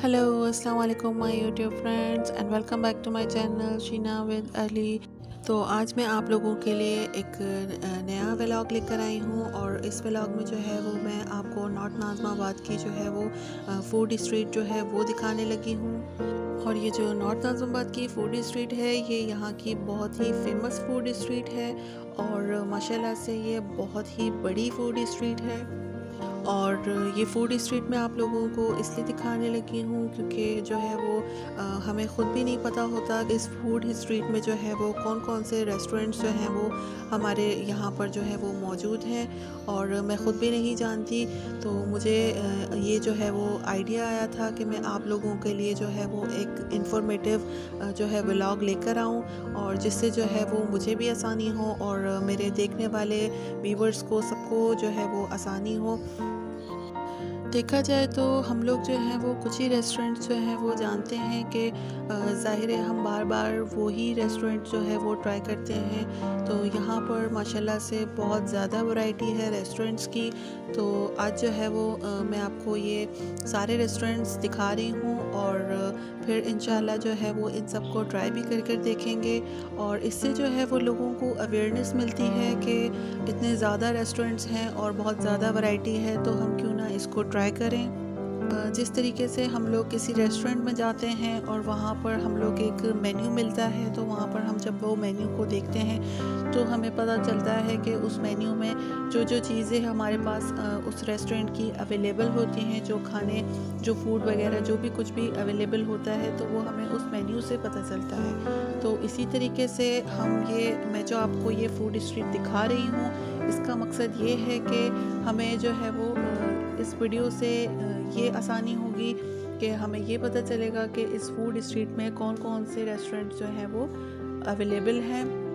Hello अस्सलाम वालेकुम my YouTube friends and welcome back to my channel Sheena with Ali तो आज मैं आप लोगों के लिए एक नया व्लॉग लेकर आई हूँ, और इस व्लॉग में जो है वो मैं आपको नॉर्थ नाजमाबाद की जो है वो फ़ूड स्ट्रीट जो है वो दिखाने लगी हूँ। और ये जो नॉर्थ नाजमाबाद की फ़ूड स्ट्रीट है, ये यहाँ की बहुत ही फ़ेमस फ़ूड स्ट्रीट है, और माशाल्लाह से ये बहुत ही बड़ी फ़ूड स्ट्रीट है। और ये फ़ूड स्ट्रीट में आप लोगों को इसलिए दिखाने लगी हूँ क्योंकि जो है वो आ, हमें ख़ुद भी नहीं पता होता कि इस फ़ूड स्ट्रीट में जो है वो कौन कौन से रेस्टोरेंट्स जो हैं वो हमारे यहाँ पर जो है वो मौजूद हैं और मैं ख़ुद भी नहीं जानती। तो मुझे ये जो है वो आइडिया आया था कि मैं आप लोगों के लिए जो है वो एक इन्फॉर्मेटिव जो है व्लॉग लेकर आऊँ और जिससे जो है वो मुझे भी आसानी हो और मेरे देखने वाले व्यूवर्स को सबको जो है वो आसानी हो। देखा जाए तो हम लोग जो हैं वो कुछ ही रेस्टोरेंट जो हैं वो जानते हैं कि ज़ाहिर है हम बार बार वो ही रेस्टोरेंट जो है वो ट्राई करते हैं। तो यहाँ पर माशाल्लाह से बहुत ज़्यादा वैरायटी है रेस्टोरेंट्स की। तो आज जो है वो आ, मैं आपको ये सारे रेस्टोरेंट्स दिखा रही हूँ और फिर इन जो है वो इन सबको ट्राई भी कर कर देखेंगे। और इससे जो है वो लोगों को अवेयरनेस मिलती है कि इतने ज़्यादा रेस्टोरेंट्स हैं और बहुत ज़्यादा वैरायटी है तो हम क्यों ना इसको ट्राई करें। जिस तरीके से हम लोग किसी रेस्टोरेंट में जाते हैं और वहाँ पर हम लोग एक मेन्यू मिलता है तो वहाँ पर हम जब वो मेन्यू को देखते हैं तो हमें पता चलता है कि उस मेन्यू में जो जो चीज़ें हमारे पास उस रेस्टोरेंट की अवेलेबल होती हैं, जो खाने, जो फ़ूड वगैरह, जो भी कुछ भी अवेलेबल होता है तो वो हमें उस मेन्यू से पता चलता है। तो इसी तरीके से हम ये, मैं जो आपको ये फ़ूड स्ट्रीट दिखा रही हूँ, इसका मकसद ये है कि हमें जो है वो इस वीडियो से ये आसानी होगी कि हमें ये पता चलेगा कि इस फ़ूड स्ट्रीट में कौन कौन से रेस्टोरेंट जो हैं वो अवेलेबल हैं।